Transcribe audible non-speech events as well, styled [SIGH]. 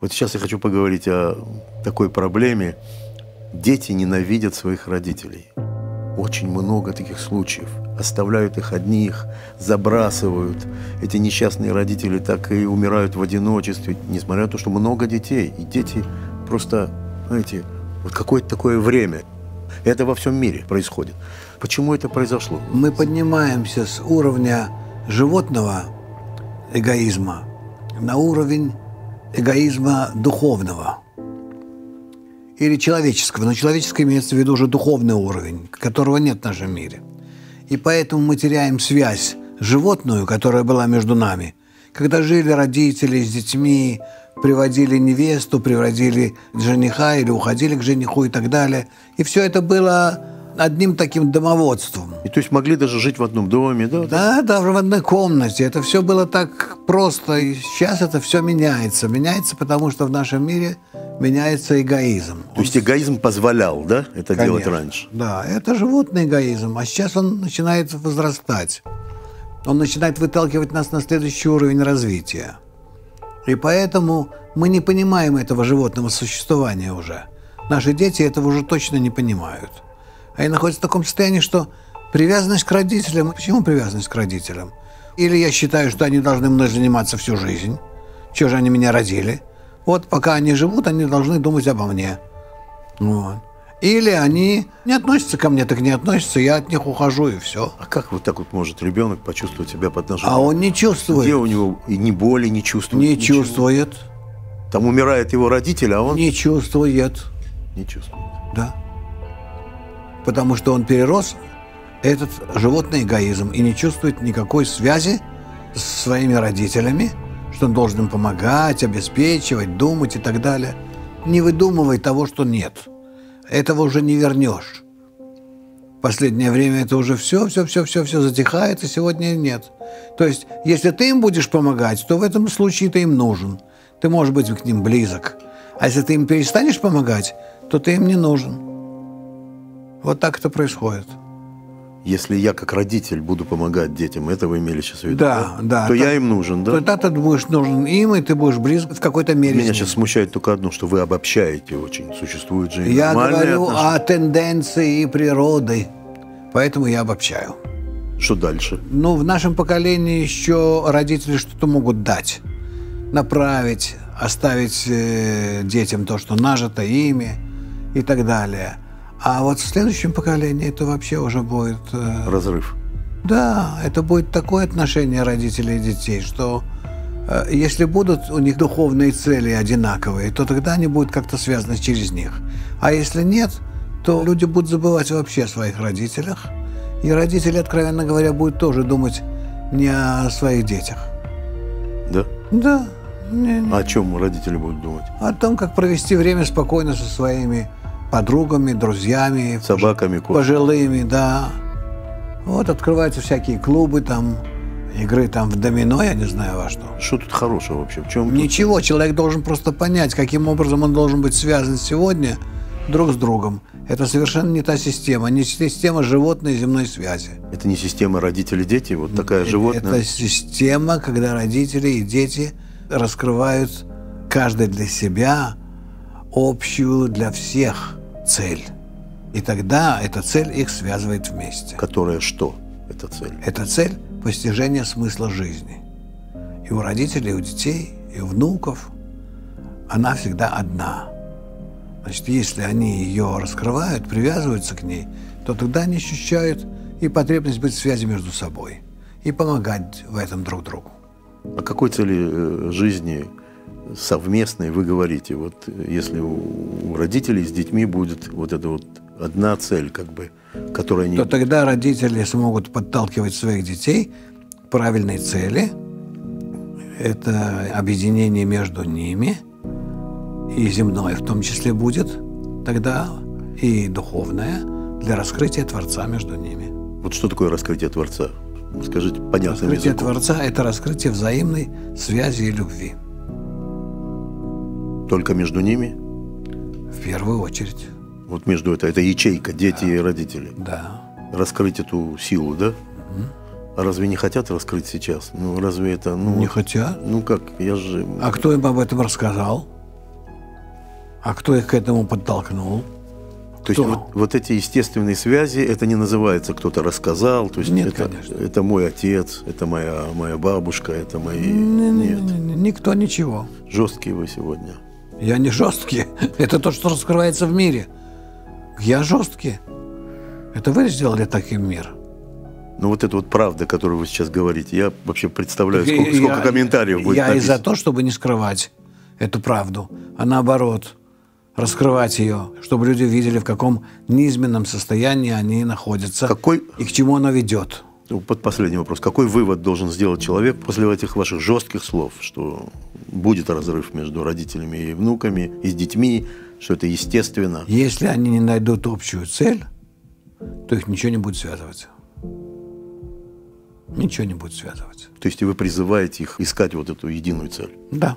Вот сейчас я хочу поговорить о такой проблеме. Дети ненавидят своих родителей. Очень много таких случаев. Оставляют их одних, забрасывают. Эти несчастные родители так и умирают в одиночестве, несмотря на то, что много детей. И дети просто, знаете, вот какое-то такое время. Это во всем мире происходит. Почему это произошло? Мы поднимаемся с уровня животного эгоизма на уровень эгоизма духовного или человеческого, но человеческое имеется в виду уже духовный уровень, которого нет в нашем мире. И поэтому мы теряем связь животную, которая была между нами. Когда жили родители с детьми, приводили невесту, приводили жениха или уходили к жениху и так далее. И все это было одним таким домоводством. И то есть могли даже жить в одном доме, да? Да, даже в одной комнате. Это все было так просто. И сейчас это все меняется. Меняется, потому что в нашем мире меняется эгоизм. То есть эгоизм позволял, да, это Конечно. делать раньше? Да, это животный эгоизм. А сейчас он начинает возрастать. Он начинает выталкивать нас на следующий уровень развития. И поэтому мы не понимаем этого животного существования уже. Наши дети этого уже точно не понимают. Они находятся в таком состоянии, что привязанность к родителям... Почему привязанность к родителям? Или я считаю, что они должны мной заниматься всю жизнь. Чего же они меня родили? Вот пока они живут, они должны думать обо мне. Вот. Или они не относятся ко мне, так не относятся, я от них ухожу и все. А как вот так вот может ребенок почувствовать себя по отношению? А он не чувствует. Где у него и ни боли, не чувствует? Не ничего? чувствует. Там умирает его родитель, а он Не чувствует. не чувствует. Да. Потому что он перерос этот животный эгоизм и не чувствует никакой связи с своими родителями, что он должен им помогать, обеспечивать, думать и так далее. Не выдумывай того, что нет. Этого уже не вернешь. В последнее время это уже все, все, все, все, все затихает, и сегодня нет. То есть, если ты им будешь помогать, то в этом случае ты им нужен. Ты можешь быть к ним близок. А если ты им перестанешь помогать, то ты им не нужен. Вот так это происходит. Если я как родитель буду помогать детям, это вы имели сейчас в виду? Да, да. То То- я им нужен, да? Тогда ты будешь нужен им, и ты будешь близок в какой-то мере. Меня сейчас смущает только одно, что вы обобщаете очень. Существуют же Я говорю отношения. о тенденции и природы. Поэтому я обобщаю. Что дальше? Ну, в нашем поколении еще родители что-то могут дать. Направить, оставить э, детям то, что нажито ими и так далее. А вот в следующем поколении это вообще уже будет... э, Разрыв. Да, это будет такое отношение родителей и детей, что э, если будут у них духовные цели одинаковые, то тогда они будут как-то связаны через них. А если нет, то люди будут забывать вообще о своих родителях. И родители, откровенно говоря, будут тоже думать не о своих детях. Да? Да, не- не. А О чем родители будут думать? о том, как провести время спокойно со своими подругами, друзьями, Собаками, кошками. пожилыми, да. Вот открываются всякие клубы там, игры там в домино, я не знаю во что. Что тут хорошего вообще? В чем тут? Ничего, человек должен просто понять, каким образом он должен быть связан сегодня друг с другом. Это совершенно не та система, не система животной земной связи. Это не система родители-дети, вот такая животная. Это система, когда родители и дети раскрывают каждый для себя общую для всех цель. И тогда эта цель их связывает вместе. Которая что? Это цель. Эта цель – постижение смысла жизни. И у родителей, и у детей, и у внуков она всегда одна. Значит, если они ее раскрывают, привязываются к ней, то тогда они ощущают и потребность быть в связи между собой, и помогать в этом друг другу. О какой цели э, жизни совместной вы говорите? Вот э, если у у родителей с детьми будет вот эта вот одна цель, как бы, которая они... то тогда родители смогут подталкивать своих детей к правильной цели. Это объединение между ними, и земное в том числе будет тогда, и духовное, для раскрытия Творца между ними. Вот что такое раскрытие Творца? Скажите понятным Раскрытие языком. Творца – это раскрытие взаимной связи и любви, Только между ними? в первую очередь. Вот между это, это ячейка, дети и родители. Да. Раскрыть эту силу, да? А разве не хотят раскрыть сейчас? Ну, разве это, ну... Не вот- хотят. Ну как, я же... А кто им об этом рассказал? А кто их к этому подтолкнул? То есть вот, вот эти естественные связи, это не называется кто-то рассказал, то есть Нет, это, конечно. это мой отец, это моя, моя бабушка, это мои... Не- не- Нет, не- не- Никто ничего. жесткие вы сегодня. Я не жесткий. [LAUGHS] Это то, что раскрывается в мире. Я жесткий. Это вы сделали таким мир. Но вот эта вот правда, которую вы сейчас говорите, я вообще представляю, Так сколько, я- сколько комментариев будет Я и написано. за то, чтобы не скрывать эту правду, а наоборот, раскрывать ее, чтобы люди видели, в каком низменном состоянии они находятся Какой, и к чему оно ведет. Ну, под последний вопрос, какой вывод должен сделать человек после этих ваших жестких слов, что будет разрыв между родителями и внуками, и с детьми, что это естественно? Если они не найдут общую цель, то их ничего не будет связывать. Ничего не будет связывать. То есть вы призываете их искать вот эту единую цель. Да.